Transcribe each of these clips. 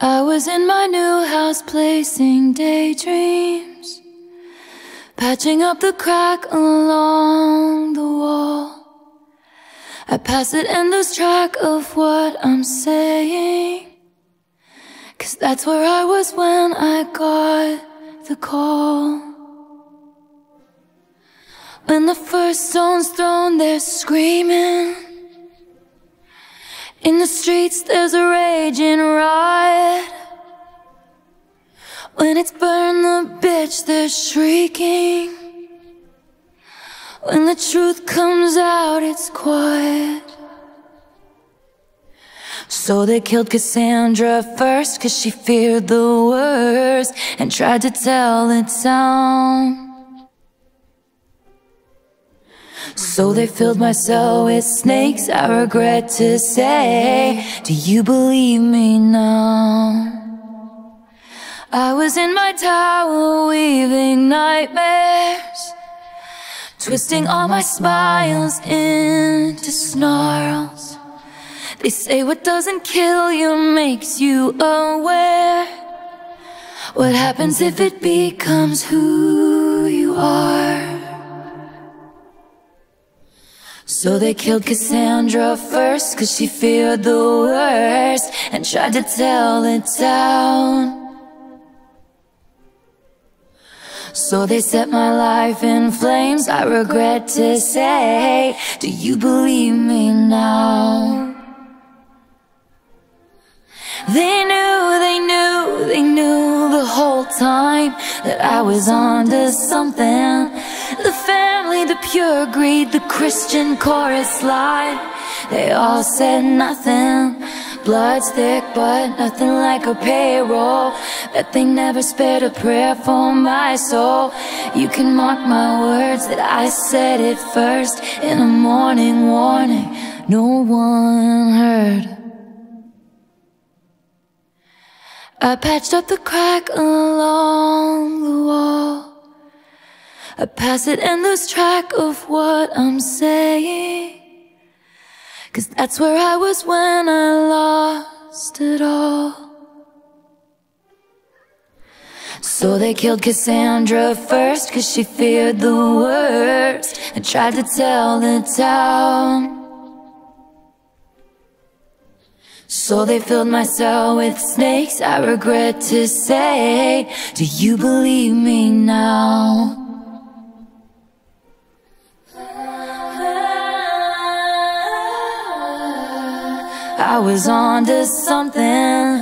I was in my new house placing daydreams, patching up the crack along the wall. I pass it and lose track of what I'm saying. Cause that's where I was when I got the call. When the first stone's thrown, they're screaming. In the streets there's a raging riot When it's burned the bitch they're shrieking. When the truth comes out it's quiet. So they killed Cassandra first Cause she feared the worst And tried to tell the town. So they filled my cell with snakes I regret to say. Do you believe me now? In my tower weaving nightmares Twisting all my smiles into snarls. They say what doesn't kill you makes you aware. What happens if it becomes who you are? So they killed Cassandra first Cause she feared the worst And tried to tell the town So they set my life in flames I regret to say. Do you believe me now? They knew, they knew, they knew the whole time That I was onto something. The family, the pure greed, the Christian chorus line They all said nothing Blood's thick but nothing like a payroll. That they never spared a prayer for my soul. You can mark my words that I said it first. In a morning warning no one heard. I patched up the crack along the wall. I pass it and lose track of what I'm saying Cause that's where I was when I lost it all. So they killed Cassandra first Cause she feared the worst And tried to tell the town. So they filled my cell with snakes I regret to say. Do you believe me now? I was on to something.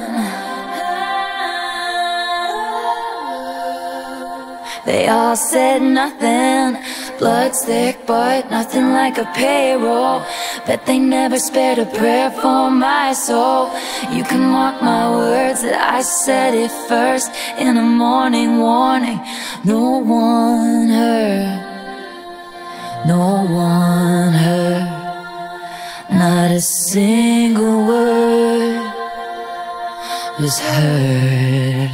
They all said nothing. Blood's thick but nothing like a payroll. Bet they never spared a prayer for my soul. You can mark my words that I said it first. In a morning warning No one heard. No one heard Not a single word was heard.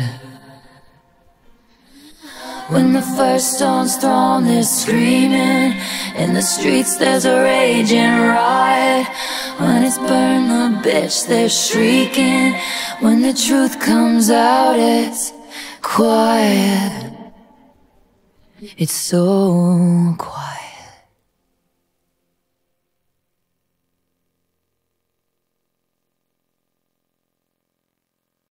When the first stone's thrown, they're screaming. In the streets there's a raging riot. When it's burned the bitch, they're shrieking. When the truth comes out, it's quiet. It's so quiet